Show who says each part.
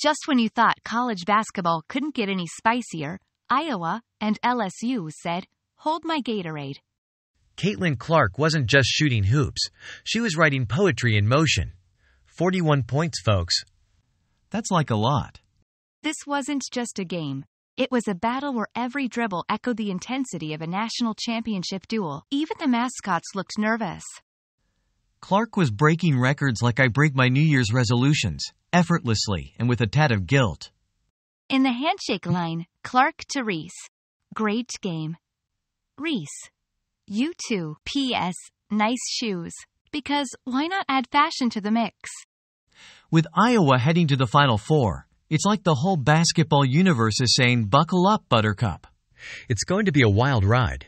Speaker 1: Just when you thought college basketball couldn't get any spicier, Iowa and LSU said, Hold my Gatorade.
Speaker 2: Caitlin Clark wasn't just shooting hoops, she was writing poetry in motion. 41 points, folks.
Speaker 3: That's like a lot.
Speaker 1: This wasn't just a game. It was a battle where every dribble echoed the intensity of a national championship duel. Even the mascots looked nervous.
Speaker 3: Clark was breaking records like I break my New Year's resolutions, effortlessly and with a tad of guilt.
Speaker 1: In the handshake line, Clark to Reese. Great game. Reese. You too. P.S. Nice shoes. Because why not add fashion to the mix?
Speaker 3: With Iowa heading to the Final Four, it's like the whole basketball universe is saying, Buckle up, Buttercup.
Speaker 2: It's going to be a wild ride.